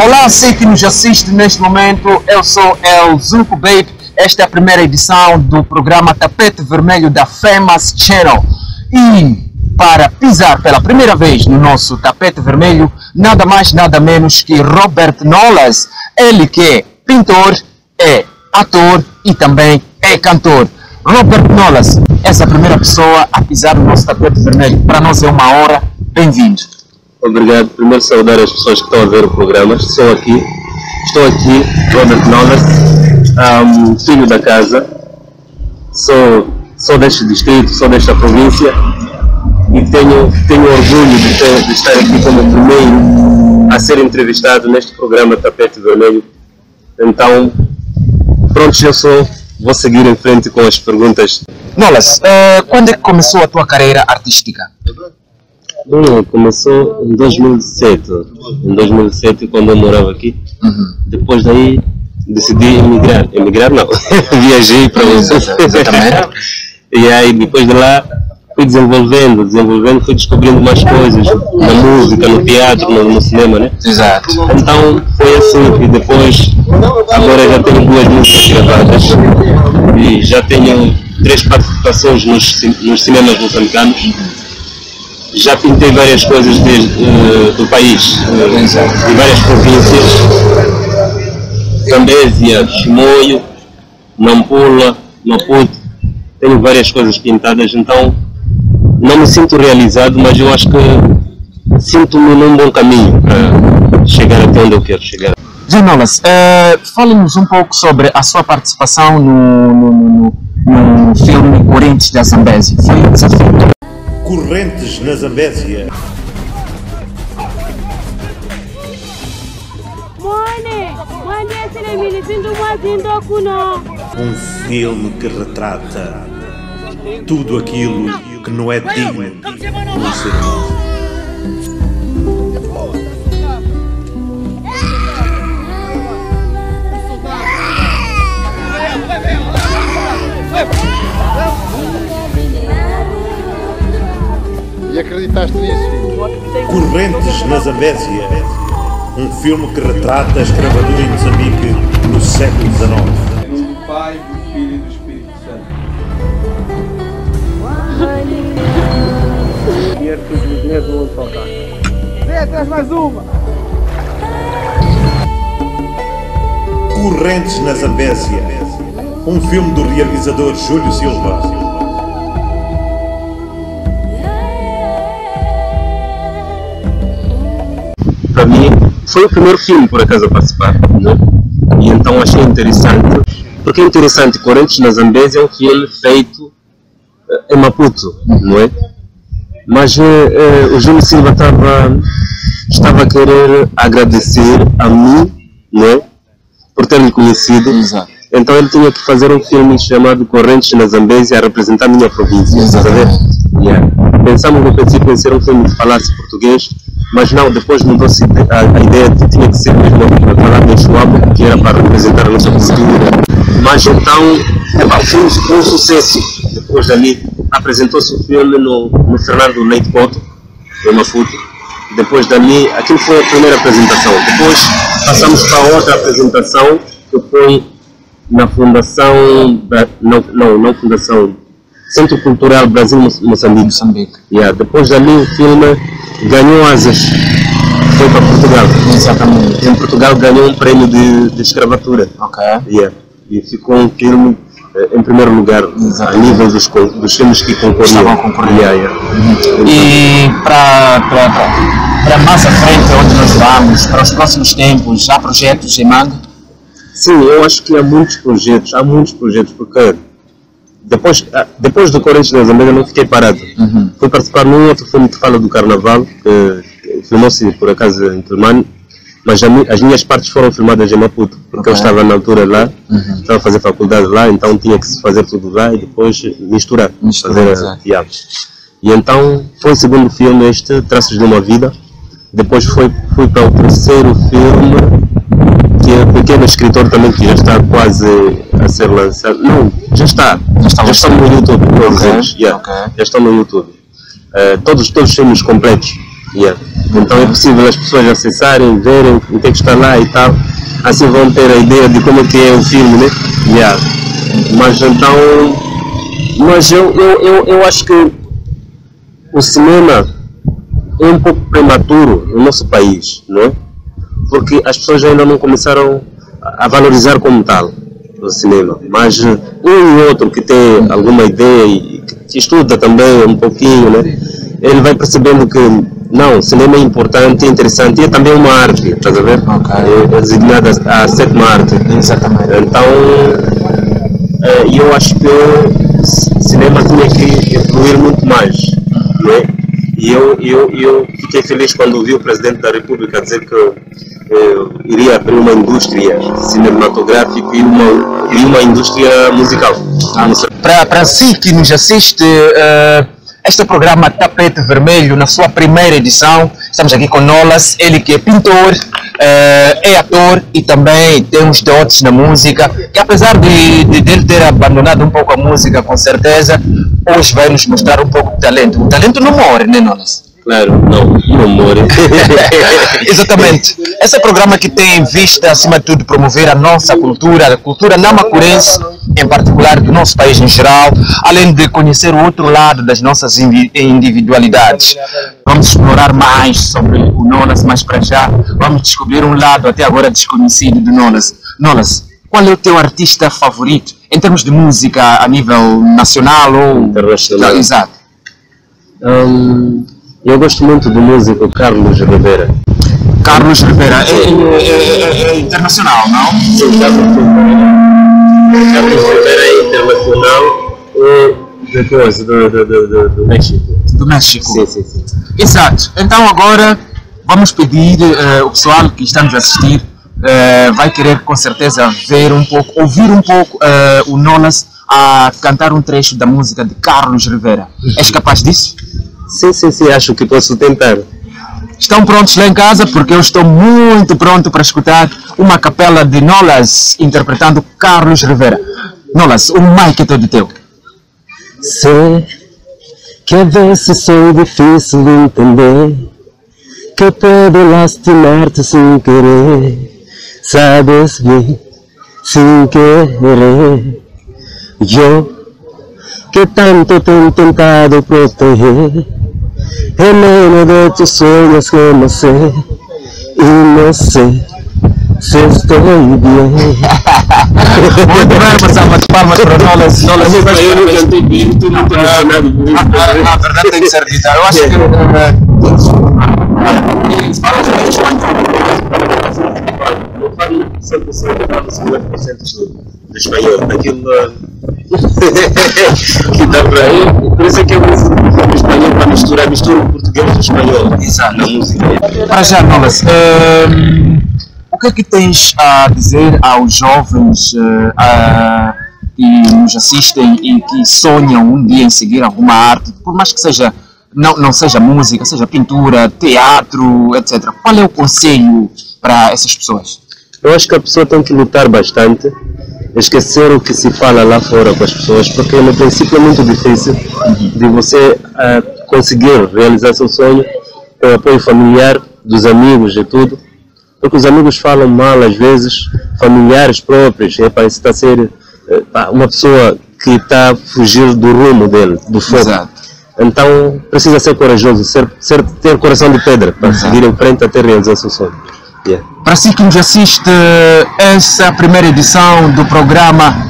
Olá, você que nos assiste neste momento, eu sou El Zuko Babe. Esta é a primeira edição do programa Tapete Vermelho da Famous Channel. E para pisar pela primeira vez no nosso tapete vermelho, nada mais, nada menos que Robert Nolas. Ele que é pintor, é ator e também é cantor. Robert Nolas, essa primeira pessoa a pisar no nosso tapete vermelho. Para nós é uma hora. Bem-vindo. Obrigado. Primeiro saudar as pessoas que estão a ver o programa. Estou aqui, estou aqui, Robert Nolas, um, filho da casa. Sou, sou deste distrito, sou desta província e tenho, tenho orgulho de, ter, de estar aqui como primeiro a ser entrevistado neste programa Tapete Vermelho. Então, pronto, eu sou. Vou seguir em frente com as perguntas. Nolas, eh, quando é que começou a tua carreira artística? Bom, começou em 2007. Em 2007, quando eu morava aqui. Depois daí, decidi emigrar. Emigrar não. Viajei para os Exatamente. E aí, depois de lá, fui desenvolvendo, desenvolvendo, fui descobrindo mais coisas. Na música, no teatro, no, no cinema, né? Exato. Então, foi assim. E depois, agora já tenho duas músicas gravadas. E já tenho três participações nos, nos cinemas moçambicanos já pintei várias coisas desde, eh, do país, em várias províncias. Zambésia, Chimoio, Nampula, Maputo. Tenho várias coisas pintadas, então não me sinto realizado, mas eu acho que sinto-me num bom caminho para chegar até onde eu quero chegar. Zé Nolas, eh, fale-nos um pouco sobre a sua participação no, no, no- no filme Correntes da Zambésia. Foi um desafio. Correntes na Zambésia. Um filme que retrata tudo aquilo que não é digno de um ser humano. Acreditaste nisso? Correntes na Zambésia. Um filme que retrata a escravatura em Moçambique no século XIX. Em nome do Pai, do Filho e do Espírito Santo. Correntes na Zambésia. Um filme do realizador Júlio Silva. Foi o primeiro filme por acaso a participar né? e então achei interessante porque é interessante Correntes na Zambésia é um filme feito eh, em Maputo não é mas eh, eh, o Júlio Silva estava estava a querer agradecer a mim não é por ter me conhecido Exato. então ele tinha que fazer um filme chamado Correntes na Zambésia a representar a minha província ver? Yeah. Pensamos no princípio em ser um filme que falasse português, mas não, depoos mudou-se a, a ideia de que tinha que ser mesmo a falar em Chuabo, que era para representar a nossa cultura. Mas então, epá, foi, um, um sucesso. Depois dali, apresentou-se o filme no, no Fernando Leite Couto, em Maputo. Depois dali, aquilo foi a primeira apresentação. Depois passamos para outra apresentação, que foi na Fundação, não, não, não Fundação, Centro Cultural Brasil Mo- Moçambique. Moçambique. Yeah, depois dali o filme ganhou asas, foi para Portugal. Exatamente. Em Portugal ganhou um prêmio de, de escravatura. Ok. Yeah. E ficou um filme eh, em primeiro lugar a nível dos, dos filmes que concorriam. Estavam concorrendo. Yeah, yeah. E para, para, para, para mais à frente, onde nós vamos, para os próximos tempos, há projetos em manga? Sim, eu acho que há muitos projetos, há muitos projetos, porque depois, ah, depois do Corinthians da Zambésia não fiquei parado. Fui participar num outro filme que fala do Carnaval, que, filmou-se por acaso em Tilmane, mas as minhas partes foram filmadas em Maputo, porque eu Ok. estava na altura lá, estava a fazer faculdade lá, então tinha que se fazer tudo lá e depois misturar, Misturar, fazer exato. teatro. E então foi o segundo filme este, Traços de uma Vida. Depois foi, fui para o terceiro filme, que é Pequeno Escritor também, que já está quase a ser lançado. Não, já está. Já está já estão no YouTube, todos Ok, eles. Yeah, ok. Já estão no YouTube. Eh, todos, todos os filmes completos. Yeah. Então é possível as pessoas acessarem, verem o que é que está lá e tal. Assim vão ter a ideia de como é que é o filme, né? Yeah. Mas então. Mas eu, eu, eu, eu acho que o cinema é um pouco prematuro no nosso país, não é? Porque as pessoas ainda não começaram a valorizar como tal o cinema. Mas eh, um e outro que tem alguma ideia e que estuda também um pouquinho, né? Ele vai percebendo que não, o cinema é importante, é interessante e é também uma arte, estás a ver? Ok. É, é designada a sétima arte. Exatamente. Então, eh, eu acho que o cinema tinha que evoluir muito mais, não é? E eu, eu, eu fiquei feliz quando ouvi o Presidente da República dizer que iria abrir uma indústria cinematográfica e uma, e uma indústria musical. Para, para si que nos assiste, eh, este programa Tapete Vermelho, na sua primeira edição, estamos aqui com Nolas, ele que é pintor, eh, é ator e também tem uns dotes na música, que apesar de, de, dele ter abandonado um pouco a música, com certeza, hoje vai nos mostrar um pouco de talento. O talento não morre, né, Nolas? Claro, não, não more. Exatamente. Esse é um programa que tem em vista, acima de tudo, promover a nossa cultura, a cultura namacurense, em particular do nosso país em geral, além de conhecer o outro lado das nossas indi- individualidades. Vamos explorar mais sobre o Nolas, mas para já vamos descobrir um lado até agora desconhecido do Nolas. Nolas, qual é o teu artista favorito em termos de música a nível nacional ou Internacional. Exato. Hum, eu gosto muito do músico Carlos Rivera. Carlos Rivera é, é- é- é internacional, não? Sim, Carlos Rivera. Carlos Rivera é internacional e depois do, do, do, do, México. Do México. Sim, sim, sim. Exato. Então agora vamos pedir eh, o pessoal que está nos a assistir eh, vai querer com certeza ver um pouco, ouvir um pouco eh, o Nolas a cantar um trecho da música de Carlos Rivera. És capaz disso? Sim, sim, sim, acho que posso tentar. Estão prontos lá em casa porque eu estou muito pronto para escutar uma capela de Nolas interpretando Carlos Rivera. Nolas, o mic é todo teu. Sei que a vezes sou difícil de entender, que puedo lastimar-te sem querer, sabes bem, sem querer. Eu que tanto tenho tentado proteger, en medio de tus sueños que no sé, y no sé si estoy bien. Muito bem, salva de palmas para o Nolas. Nolas Eu não cantei bem, estou muito emocionado por isso. Ah, Na verdade tem que ser dita. Eu acho que. Não falo 100%, eu falo 50% do espanhol. Aquilo que dá para ir. Por isso é que eu para misturar, misturo o português e o espanhol na música. Para já, Nolas, ehm, o que é que tens a dizer aos jovens eh, a- que nos assistem e que sonham um dia em seguir alguma arte, por mais que seja, não, não seja música, seja pintura, teatro, etc. Qual é o conselho para essas pessoas? Eu acho que a pessoa tem que lutar bastante, esquecer o que se fala lá fora com as pessoas, porque no princípio é muito difícil de você ah, conseguir realizar seu sonho com o apoio familiar, dos amigos e tudo, porque os amigos falam mal às vezes, familiares próprios, é para está a ser eh, uma pessoa que está a fugir do rumo dele, do foco. Exato. Então precisa ser corajoso, ser, ser, ter coração de pedra para seguir em frente até realizar seu sonho. Yeah. Para si que nos assiste, essa primeira edição do programa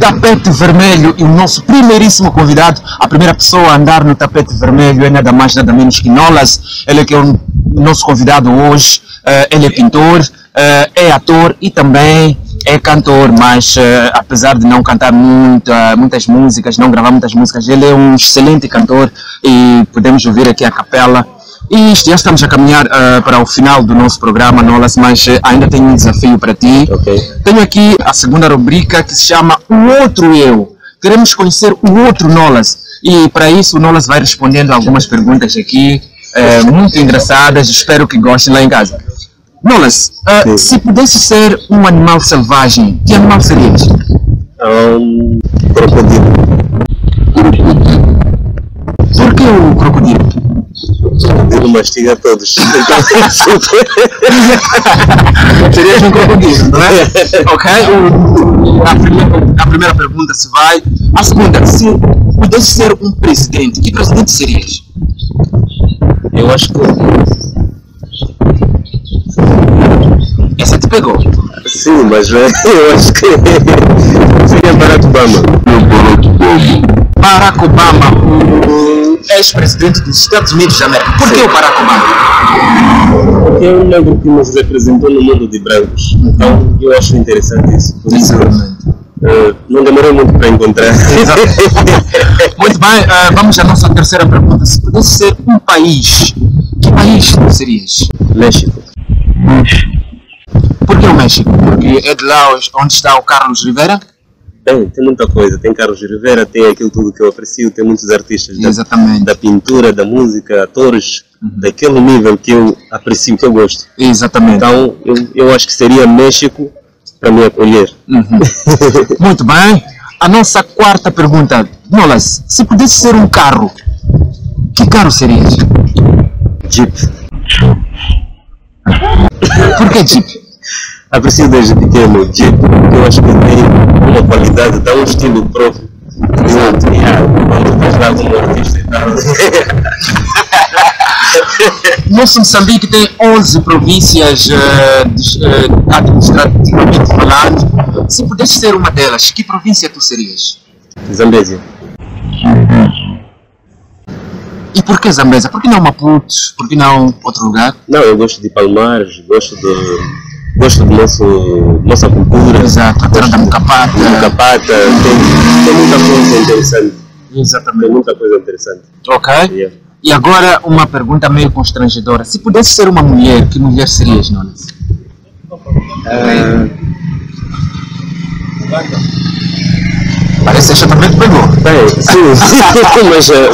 Tapete Vermelho e o nosso primeiríssimo convidado, a primeira pessoa a andar no tapete vermelho é nada mais, nada menos que Nolas. Ele é que é o nosso convidado hoje. Eh, ele é pintor, eh, é ator e também é cantor, mas eh, apesar de não cantar muita, muitas músicas, não gravar muitas músicas, ele é um excelente cantor e podemos ouvir aqui a capela. E isto, já estamos a caminhar eh, para o final do nosso programa, Nolas, mas eh, ainda tenho um desafio para ti. Ok. Tenho aqui a segunda rubrica que se chama O Outro Eu. Queremos conhecer o outro Nolas. E para isso o Nolas vai respondendo algumas perguntas aqui, eh, muito engraçadas. Espero que gostem lá em casa. Nolas, Sim. se pudesse ser um animal selvagem, que animal serias? Um, crocodilo. Por que o crocodilo? Crocodilo logo mastiga todos. Então, Serias um crocodilo, não é? ok? A, primeira, a primeira pergunta se vai. A segunda, se pudesse ser um presidente, que presidente serias? eu acho que Essa te pegou. sim, mas eh, eu acho que seria Barack Obama. Barack Obama, o ex-presidente dos Estados Unidos da América. Por que o Barack Obama? Porque é um negro que nos representou no mundo de brancos. Então eu acho interessante isso. Por isso, eh, não demorou muito para encontrar. Muito bem, eh, vamos à nossa terceira pergunta. Se pudesse ser um país, que país serias? México. Por que o México? Porque é de lá onde está o Carlos Rivera? Tem muita coisa. Tem Carlos Rivera, tem aquilo tudo que eu aprecio, tem muitos artistas da, da pintura, da música, atores, daquele nível que eu aprecio, que eu gosto. Exatamente. Então eu, eu acho que seria México para me acolher. Muito bem. A nossa quarta pergunta. Nolas, se pudesse ser um carro, que carro serias? Jeep. Por que Jeep? Aprecio desde pequeno Jeep, porque eu acho que tem uma qualidade, dá um estilo próprio. Exato. Quando estás lá como artista e tal. Nosso Moçambique tem 11 províncias eh, administrativamente falando. Se pudesse ser uma delas, que província tu serias? Zambésia. E por que Zambesa? Por que não Maputo? Por que não outro lugar? Não, eu gosto de Palmares, gosto de gosto do nosso nossa cultura. Exato, a terra da Mucapata. Mucapata, tem, tem muita coisa interessante. Tem Exatamente. muita coisa interessante. Ok. Yeah. E agora uma pergunta meio constrangedora. Se pudesse ser uma mulher, que mulher serias, Nonas? Parece que essa também te pegou. Bem, sim, mas eh,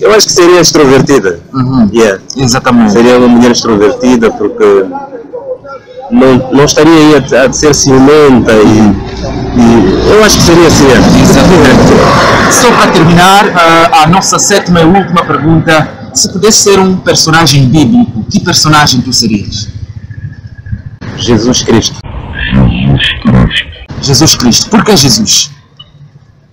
eu acho que seria extrovertida. Uhum. Yeah. Exatamente. Seria uma mulher extrovertida porque não, não estaria aí a, a ser ciumenta e, e eu acho que seria assim. Exatamente. Só para terminar, ah, a nossa sétima e última pergunta. Se pudesse ser um personagem bíblico, que personagem tu serias? Jesus Cristo. Jesus Cristo. Por que Jesus?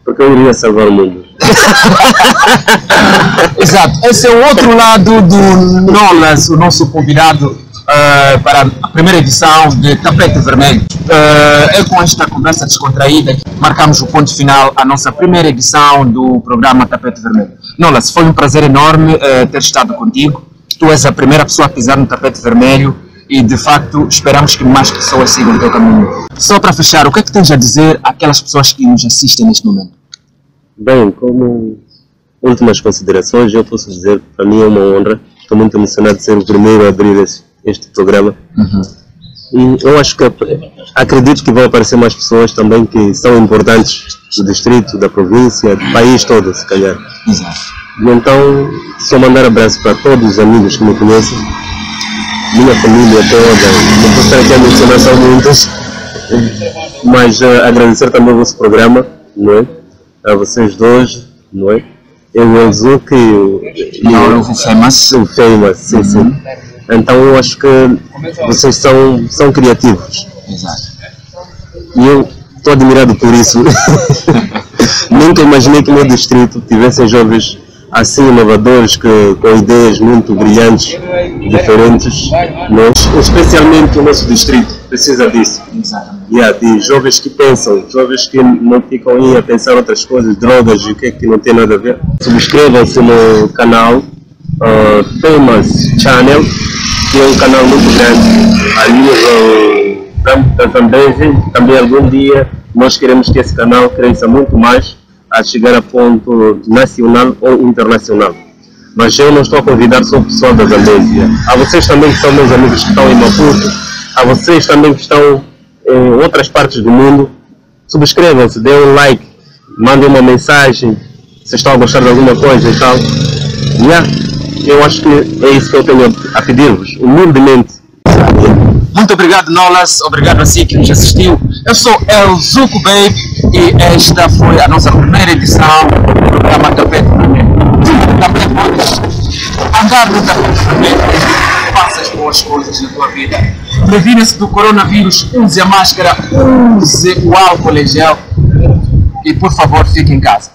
Porque eu iria salvar o mundo. Exato. Esse é o outro lado do Nolas, o nosso convidado ah, para a primeira edição de Tapete Vermelho. Ah, é com esta conversa descontraída que marcamos o ponto final à nossa primeira edição do programa Tapete Vermelho. Nolas, foi um prazer enorme ah, ter estado contigo. Tu és a primeira pessoa a pisar no tapete vermelho e de facto esperamos que mais pessoas sigam o teu caminho. Só para fechar, o que é que tens a dizer àquelas pessoas que nos assistem neste momento? Bem, como últimas considerações, eu posso dizer que para mim é uma honra. Estou muito emocionado de ser o primeiro a abrir esse- este programa. E eu acho que acredito que vão aparecer mais pessoas também que são importantes do distrito, da província, do país todo, se calhar. Exato. E então, só mandar abraço para todos os amigos que me conhecem, minha família toda, não vou estar aqui a mencionar são muitos, mas eh, agradecer também o vosso programa, não é? A vocês dois, não é? Eu, o Elzuc e, o- famous. o Famous, sim, sim. Então eu acho que vocês são, são criativos. Exato. E eu estou admirado por isso. Nunca imaginei que no meu distrito tivessem jovens assim inovadores, que, com ideias muito brilhantes, diferentes. Nós, especialmente o nosso distrito precisa disso. Exatamente. Yeah, de jovens que pensam, jovens que não ficam aí a pensar outras coisas, drogas e o que é que não tem nada a ver. Subscrevam-se no canal uh, Famous Channel, que é um canal muito grande a nível da- da Zambésia. Também algum dia nós queremos que esse canal cresça muito mais a chegar a ponto nacional ou internacional. Mas eu não estou a convidar só o pessoal da Zambésia. A vocês também que são meus amigos que estão em Maputo, a vocês também que estão em outras partes do mundo, subscrevam-se, dêem um like, mandem uma mensagem, se estão a gostar de alguma coisa e tal. Yeah, eu acho que é isso que eu tenho a pedir-vos, humildemente. Muito obrigado, Nolas. Obrigado a si que nos assistiu. Eu sou El Zuko Babe e esta foi a nossa primeira edição do programa Vermelho. Também podes andar no tapete vermelho, faça as boas coisas na tua vida. Previna-se do coronavírus, use a máscara, use o álcool em gel e, por favor, fique em casa.